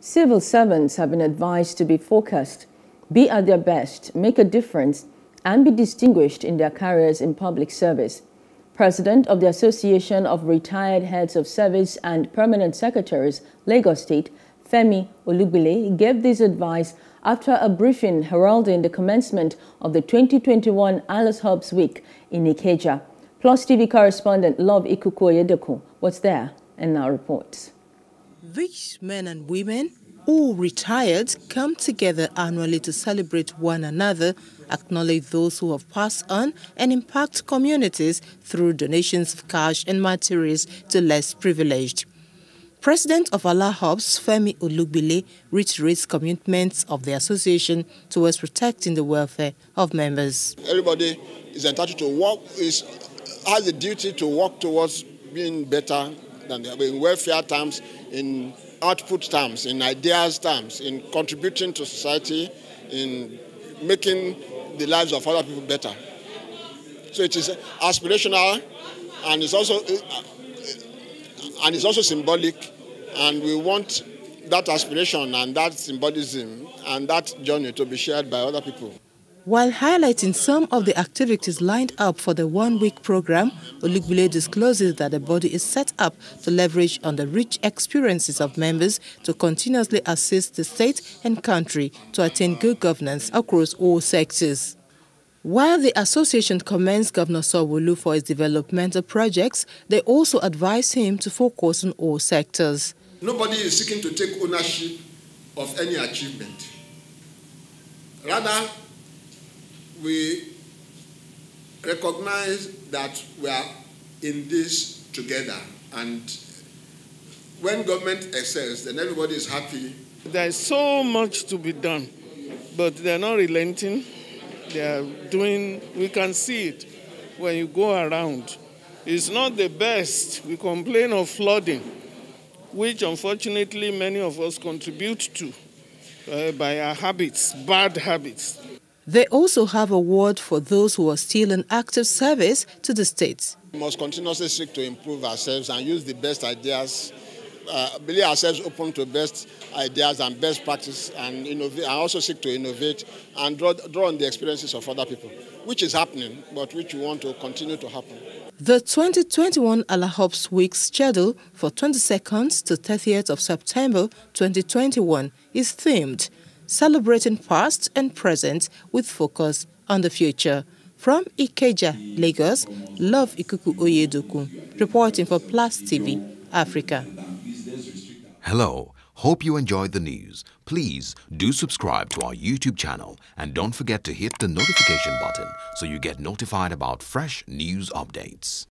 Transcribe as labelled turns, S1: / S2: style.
S1: Civil servants have been advised to be focused, be at their best, make a difference, and be distinguished in their careers in public service. President of the Association of Retired Heads of Service and Permanent Secretaries, Lagos State, Femi Olugbile, gave this advice after a briefing heralding the commencement of the 2021 Alarhosps Week in Ikeja. Plus TV correspondent Love Ikuku Oyedeku was there and now reports.
S2: These men and women, all retired, come together annually to celebrate one another, acknowledge those who have passed on, and impact communities through donations of cash and materials to less privileged. President of Alarhosps, Femi Olugbile, reiterates commitments of the association towards protecting the welfare of members.
S3: Everybody is entitled to work, is, has a duty to work towards being better than they, in welfare terms, in output terms, in ideas terms, in contributing to society, in making the lives of other people better. So it is aspirational and it's also uh, and it's also symbolic and we want that aspiration and that symbolism and that journey to be shared by other people.
S2: While highlighting some of the activities lined up for the one-week program, Olugbile discloses that the body is set up to leverage on the rich experiences of members to continuously assist the state and country to attain good governance across all sectors. While the association commends Governor Sanwo-Olu for his developmental projects, they also advise him to focus on all sectors.
S3: Nobody is seeking to take ownership of any achievement. Rather, we recognize that we are in this together and when government excels, then everybody is happy.
S4: There's so much to be done, but they're not relenting. They are doing, we can see it when you go around. It's not the best. We complain of flooding, which unfortunately many of us contribute to uh, by our habits, bad habits.
S2: They also have a word for those who are still in active service to the state.
S3: We must continuously seek to improve ourselves and use the best ideas, uh, believe ourselves open to best ideas and best practice and innovate, and also seek to innovate and draw, draw on the experiences of other people, which is happening, but which we want to continue to happen.
S2: The 2021 Alarhosps Week schedule for 22nd to 30th of September 2021 is themed celebrating past and present with focus on the future. From Ikeja, Lagos, Love Ikuku Oyedoku, reporting for Plus TV, Africa.
S5: Hello, hope you enjoyed the news. Please do subscribe to our YouTube channel and don't forget to hit the notification button so you get notified about fresh news updates.